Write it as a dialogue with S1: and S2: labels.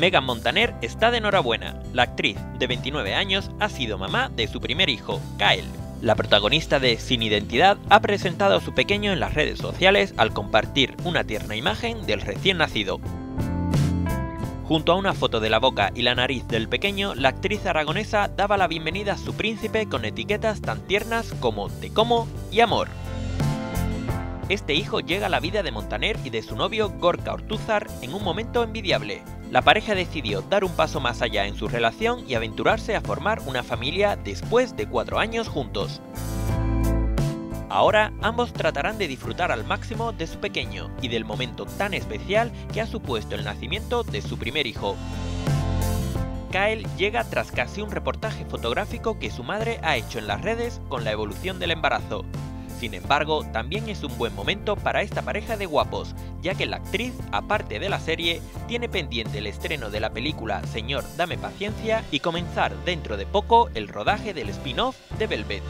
S1: Megan Montaner está de enhorabuena. La actriz de 29 años ha sido mamá de su primer hijo, Kyle. La protagonista de Sin Identidad ha presentado a su pequeño en las redes sociales al compartir una tierna imagen del recién nacido. Junto a una foto de la boca y la nariz del pequeño, la actriz aragonesa daba la bienvenida a su príncipe con etiquetas tan tiernas como Te como y Amor. Este hijo llega a la vida de Montaner y de su novio Gorka Ortúzar en un momento envidiable. La pareja decidió dar un paso más allá en su relación y aventurarse a formar una familia después de cuatro años juntos. Ahora ambos tratarán de disfrutar al máximo de su pequeño y del momento tan especial que ha supuesto el nacimiento de su primer hijo. Kyle llega tras casi un reportaje fotográfico que su madre ha hecho en las redes con la evolución del embarazo. Sin embargo, también es un buen momento para esta pareja de guapos, ya que la actriz, aparte de la serie, tiene pendiente el estreno de la película Señor, dame paciencia y comenzar dentro de poco el rodaje del spin-off de Velvet.